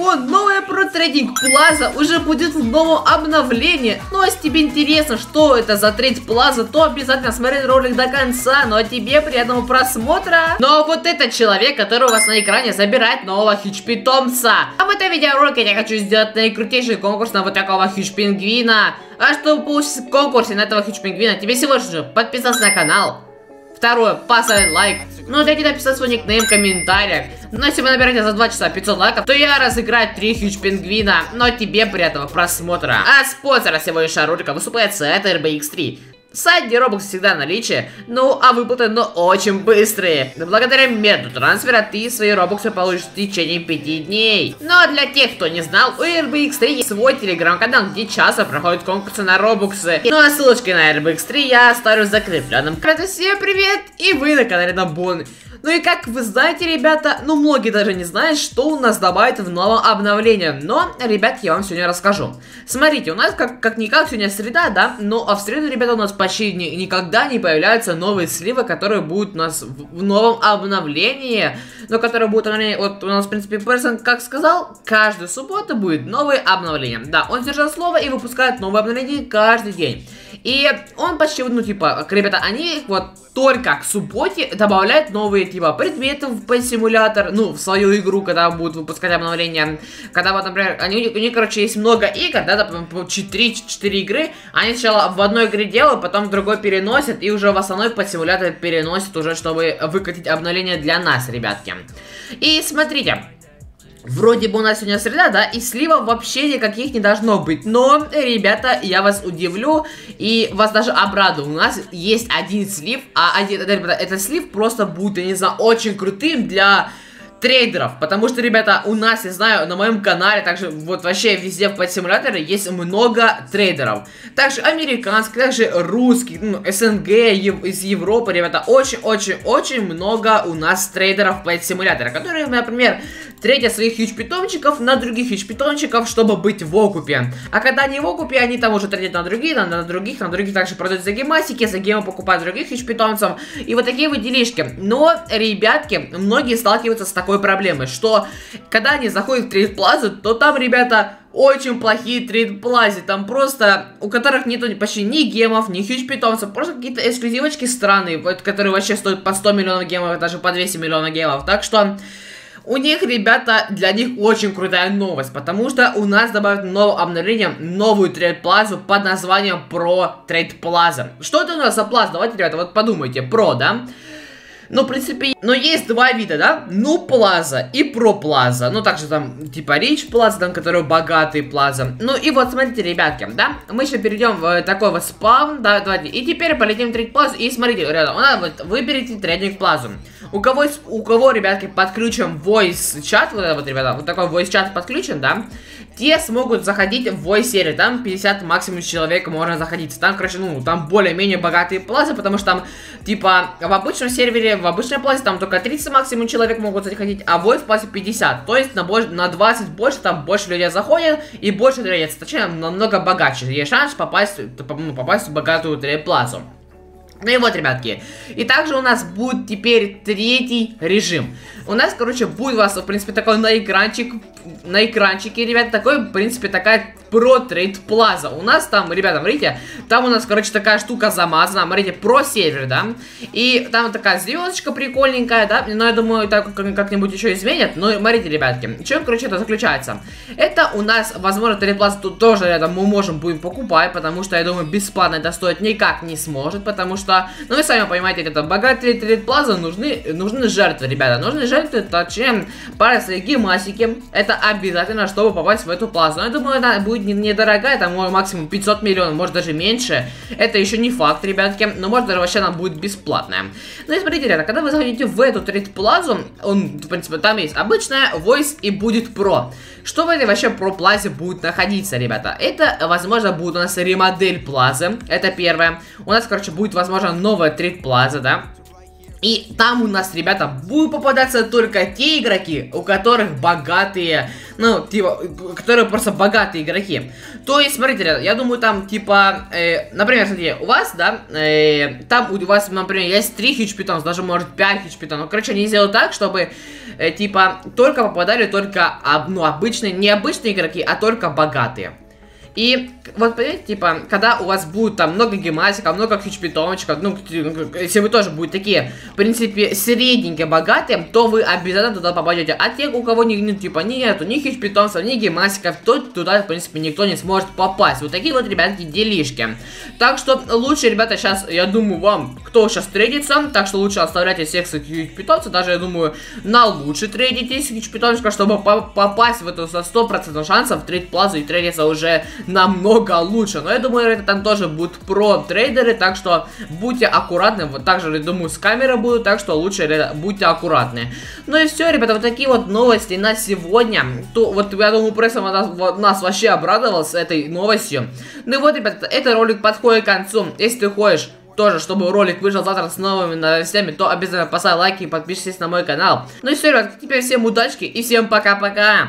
вот, новая про трейдинг плаза уже будет в новом обновлении. Ну, а если тебе интересно, что это за трейд плаза, то обязательно смотри ролик до конца. Ну, а тебе приятного просмотра. Ну, а вот этот человек, который у вас на экране забирает нового хич-питомца. А в этом видеоролике я хочу сделать наикрутейший конкурс на вот такого хич-пингвина. А чтобы получить в конкурсе на этого хич-пингвина, тебе всего лишь подписаться на канал. Второе, поставить лайк. Ну, дайте написать свой никнейм в комментариях. Но если вы наберете за 2 часа 500 лайков, то я разыграю 3 хьюч пингвина. Но тебе приятного просмотра. А спонсора сегодняшнего ролика выступает сайт RBX3. Сайт, где Robux всегда наличие, ну а выплаты, но очень быстрые. Благодаря методу трансфера ты свои робоксы получишь в течение 5 дней. Но ну, а для тех, кто не знал, у RBX3 есть свой телеграм-канал, где часто проходят конкурсы на робоксы. Ну а ссылочки на RBX3 я оставлю в закрепленном. Кстати, всем привет! И вы на канале Набун. Ну и как вы знаете, ребята, ну многие даже не знают, что у нас добавят в новом обновлении. Но, ребят, я вам сегодня расскажу. Смотрите, у нас как- как-никак сегодня среда, да? Но а в среду, ребята, у нас почти ни- никогда не появляются новые сливы, которые будут у нас в, в новом обновлении. Но которые будут обновления, вот у нас, в принципе, Персон, как сказал, каждую субботу будет новые обновления. Да, он держал слово и выпускает новые обновления каждый день. И он почти, ну, типа, ребята, они вот только к субботе добавляют новые, типа, предметы в симулятор, ну, в свою игру, когда будут выпускать обновления. Когда вот, например, они, у них, короче, есть много игр, да, допустим, 4-4 игры, они сначала в одной игре делают, потом в другой переносят, и уже в основной под симулятор переносят уже, чтобы выкатить обновление для нас, ребятки. И смотрите, Вроде бы у нас сегодня среда, да, и сливов вообще никаких не должно быть. Но, ребята, я вас удивлю и вас даже обрадую. У нас есть один слив, а один, ребята, этот слив просто будет, я не знаю, очень крутым для трейдеров, потому что, ребята, у нас, я знаю, на моем канале, также вот вообще везде в подсимуляторе есть много трейдеров. Также американских, также русских, ну, СНГ, ев из Европы, ребята, очень-очень-очень много у нас трейдеров в симулятора, которые, например, трейдят своих хич-питомчиков на других хич-питомчиков, чтобы быть в окупе. А когда они в окупе, они там уже трейдят на другие, на, на других, на других также продают за гемасики, за гемы покупают других хич-питомцев, и вот такие вот делишки. Но, ребятки, многие сталкиваются с такой проблемы, что когда они заходят в trade плазу, то там, ребята, очень плохие trade плазы, там просто, у которых нету почти ни гемов, ни huge питомцев, просто какие-то эксклюзивочки странные, вот, которые вообще стоят по 100 миллионов гемов, даже по 200 миллионов гемов, так что... У них, ребята, для них очень крутая новость, потому что у нас добавят новое обновление, новую trade плазу под названием Pro Trade Plaza. Что это у нас за плаза? Давайте, ребята, вот подумайте, Pro, да? Ну, в принципе, но есть два вида, да? Ну, плаза и про плаза. Ну, также там, типа, рич плаза, там, который богатый плаза. Ну, и вот, смотрите, ребятки, да? Мы сейчас перейдем в такой вот спаун, да, давайте. И теперь полетим в трейд плазу. И смотрите, ребята, у нас вот, выберите трейдинг плазу. У кого, у кого, ребятки, подключен voice чат, вот, вот, ребята, вот такой voice чат подключен, да? Те смогут заходить в voice сервер. Там 50 максимум человек можно заходить. Там, короче, ну, там более-менее богатые плазы, потому что там, типа, в обычном сервере, в обычной плазе там только 30 максимум человек могут заходить, а в voice плазе 50. То есть на, больше, на 20 больше, там больше людей заходят и больше трейдятся. Точнее, намного богаче. Есть шанс попасть, ну, попасть в богатую плазу. Ну и вот, ребятки. И также у нас будет теперь третий режим. У нас, короче, будет у вас, в принципе, такой на экранчик, на экранчике, ребят, такой, в принципе, такая про трейд плаза. У нас там, ребята, смотрите, там у нас, короче, такая штука замазана, смотрите, pro сервер, да, и там такая звездочка прикольненькая, да, но я думаю, так как-нибудь еще изменят, но смотрите, ребятки, чем, короче, это заключается? Это у нас, возможно, trade плаза тут тоже, ребята, мы можем будем покупать, потому что, я думаю, бесплатно это стоить никак не сможет, потому что, ну, вы сами понимаете, это богатые trade плаза нужны, нужны жертвы, ребята, нужны жертвы, точнее, пара свои гемасики, это обязательно, чтобы попасть в эту плазу, но я думаю, будет будет недорогая, там максимум 500 миллионов, может даже меньше. Это еще не факт, ребятки, но может даже вообще она будет бесплатная. Ну и смотрите, ребята, когда вы заходите в эту trade плазу, он, в принципе, там есть обычная, voice и будет pro. Что в этой вообще pro плазе будет находиться, ребята? Это, возможно, будет у нас ремодель плазы, это первое. У нас, короче, будет, возможно, новая trade плаза, да? И там у нас, ребята, будут попадаться только те игроки, у которых богатые, ну, типа, которые просто богатые игроки. То есть, смотрите, я думаю, там, типа, э, например, смотрите, у вас, да, э, там у вас, например, есть 3 хич питонов, даже, может, 5 хич питонов. Короче, они сделают так, чтобы, э, типа, только попадали только, ну, обычные, не обычные игроки, а только богатые. И вот, понимаете, типа, когда у вас будет там много гематиков, много хичпитончиков, ну, если вы тоже будете такие, в принципе, средненькие, богатые, то вы обязательно туда попадете. А те, у кого, ну, типа, нету ни хичпитонцев, ни гематиков, то туда, в принципе, никто не сможет попасть. Вот такие вот, ребятки, делишки. Так что лучше, ребята, сейчас, я думаю, вам, кто сейчас трейдится, так что лучше оставляйте всех своих хичпитонцев, даже, я думаю, на лучше трейдитесь хичпитончика, чтобы попасть в эту со 100% шансов трейд плазу и трейдиться уже намного лучше. Но я думаю, это там тоже будут про-трейдеры, так что будьте аккуратны. Вот также, я думаю, с камерой будут, так что лучше будьте аккуратны. Ну и все, ребята, вот такие вот новости на сегодня. То, вот я думаю, прессом нас, нас вообще обрадовал с этой новостью. Ну и вот, ребята, этот ролик подходит к концу. Если ты хочешь тоже, чтобы ролик вышел завтра с новыми новостями, то обязательно поставь лайки и подпишись на мой канал. Ну и все, ребят, теперь всем удачки и всем пока-пока.